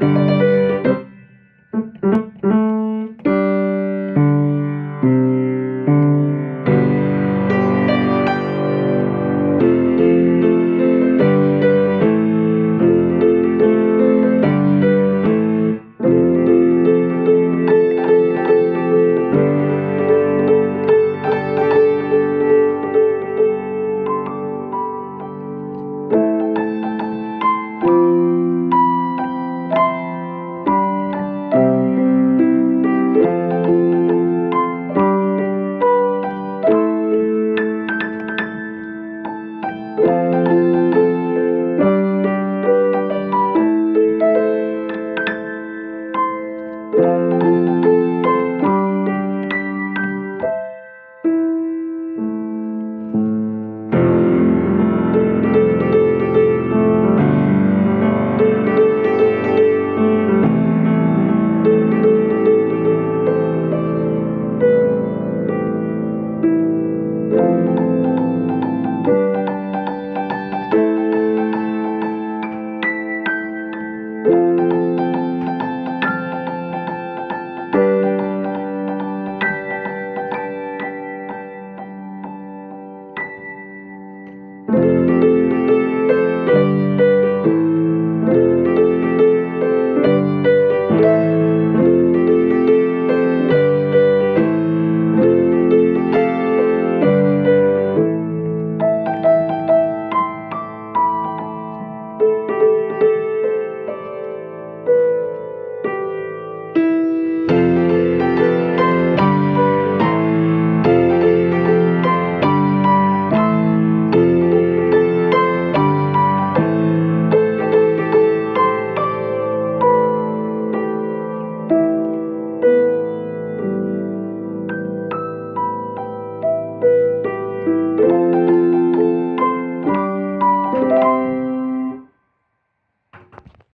Música Música